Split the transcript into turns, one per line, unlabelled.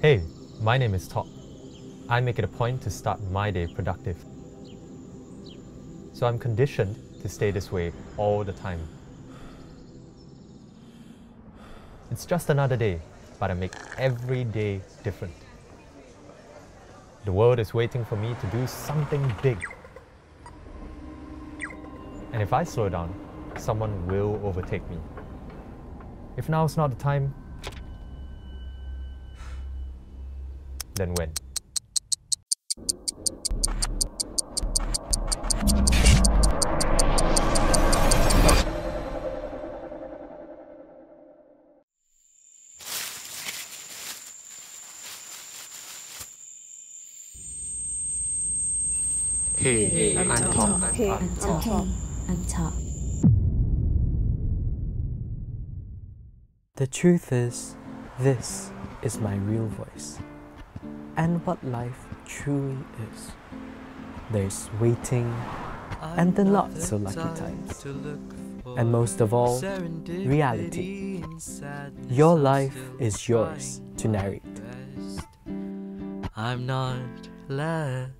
Hey, my name is Top. I make it a point to start my day productive. So I'm conditioned to stay this way all the time. It's just another day, but I make every day different. The world is waiting for me to do something big. And if I slow down, someone will overtake me. If now's not the time, then when?
Hey, I'm Tom.
Hey, I'm top.
I'm top.
The truth is, this is my real voice, and what life truly is. There's waiting, and the not so lucky times. And most of all, reality. Your life is yours to narrate.
I'm not less.